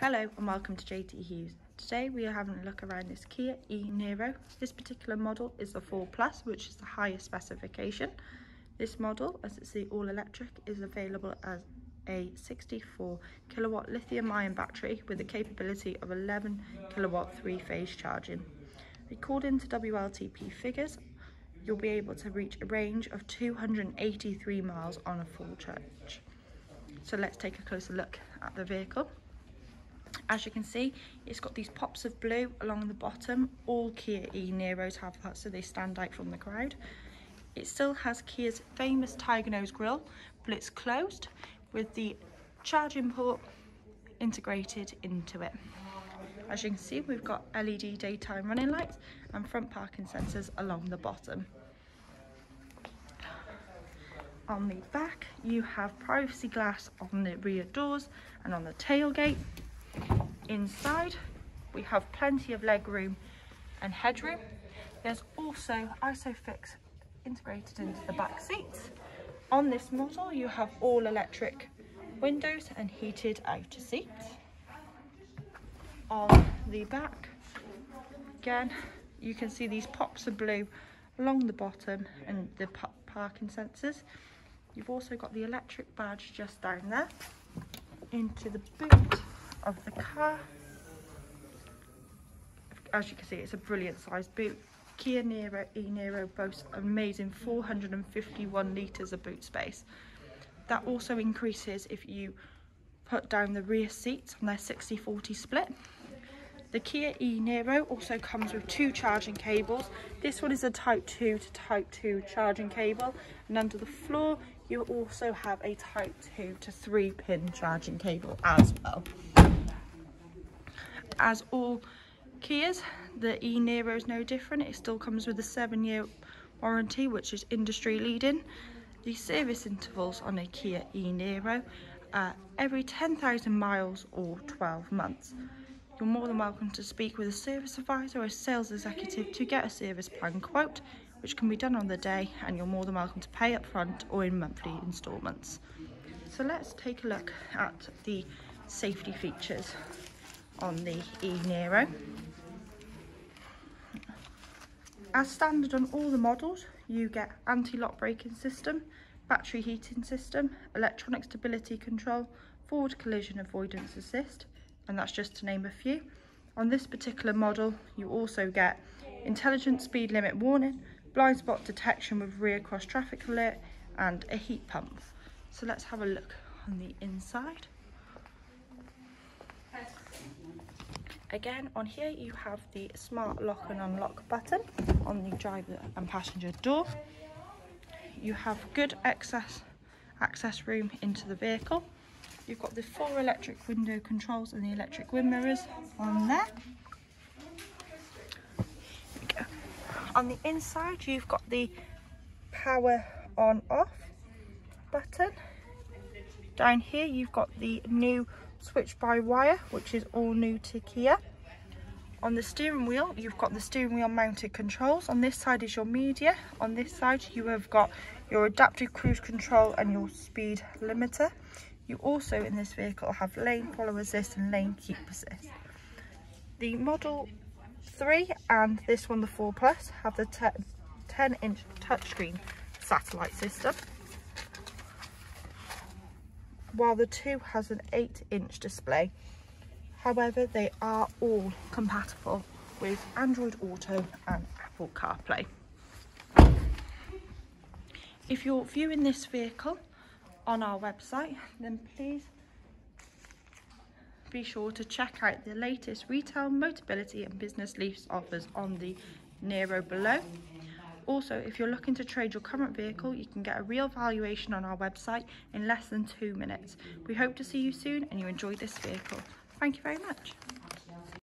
Hello and welcome to JT Hughes. Today we are having a look around this Kia e-Niro. This particular model is the 4 Plus, which is the highest specification. This model, as it's the all-electric, is available as a 64 kilowatt lithium ion battery with a capability of 11 kilowatt three-phase charging. According to WLTP figures, you'll be able to reach a range of 283 miles on a full charge. So let's take a closer look at the vehicle. As you can see, it's got these pops of blue along the bottom. All Kia e-Niros have that, so they stand out from the crowd. It still has Kia's famous Tiger Nose grille, but it's closed with the charging port integrated into it. As you can see, we've got LED daytime running lights and front parking sensors along the bottom. On the back, you have privacy glass on the rear doors and on the tailgate. Inside, we have plenty of leg room and headroom. There's also ISOFIX integrated into the back seats. On this model, you have all electric windows and heated outer seats. On the back, again, you can see these pops of blue along the bottom and the parking sensors. You've also got the electric badge just down there into the boot of the car. As you can see, it's a brilliant sized boot. Kia Niro e-Niro boasts amazing 451 litres of boot space. That also increases if you put down the rear seats on their 60-40 split. The Kia e-Niro also comes with two charging cables. This one is a type 2 to type 2 charging cable and under the floor you also have a type 2 to 3 pin charging cable as well. As all Kias, the e-Niro is no different. It still comes with a 7 year warranty which is industry leading. The service intervals on a Kia e-Niro are every 10,000 miles or 12 months. You're more than welcome to speak with a service advisor or a sales executive to get a service plan quote, which can be done on the day, and you're more than welcome to pay up front or in monthly instalments. So let's take a look at the safety features on the e-Niro. As standard on all the models, you get anti-lock braking system, battery heating system, electronic stability control, forward collision avoidance assist, and that's just to name a few. On this particular model, you also get intelligent speed limit warning, blind spot detection with rear cross traffic alert, and a heat pump. So let's have a look on the inside. Again, on here you have the smart lock and unlock button on the driver and passenger door. You have good access, access room into the vehicle. You've got the four electric window controls and the electric wind mirrors on there. there on the inside, you've got the power on off button. Down here, you've got the new switch by wire, which is all new to Kia. On the steering wheel, you've got the steering wheel mounted controls. On this side is your media. On this side, you have got your adaptive cruise control and your speed limiter. You also in this vehicle have lane follow assist and lane keep assist. The Model 3 and this one, the 4 Plus, have the 10 inch touchscreen satellite system. While the 2 has an 8 inch display. However, they are all compatible with Android Auto and Apple CarPlay. If you're viewing this vehicle on our website, then please be sure to check out the latest retail, Motability and business lease offers on the Niro below. Also, if you're looking to trade your current vehicle, you can get a real valuation on our website in less than two minutes. We hope to see you soon and you enjoy this vehicle. Thank you very much.